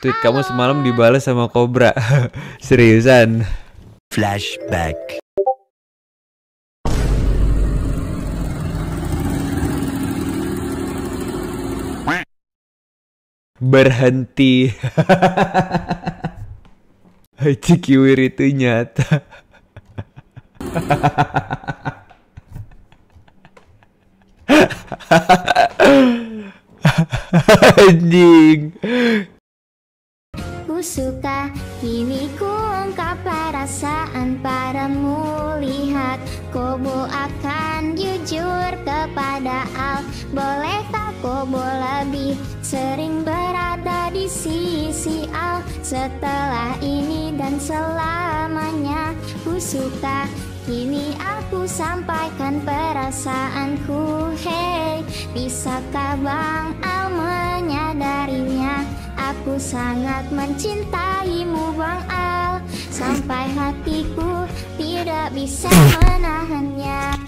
Tweet kamu semalam dibalas sama Cobra. Seriusan. Flashback. Berhenti. Haji Kiwir itu nyata. Anjing. Suka. Kini ku ungkap perasaan padamu. Lihat Kobo akan jujur kepada Al. Bolehkah Kobo lebih sering berada di sisi Al? Setelah ini dan selamanya Ku suka. Kini aku sampaikan perasaanku. Hey, bisakah Bang Aku sangat mencintaimu Bang Al. Sampai hatiku tidak bisa menahannya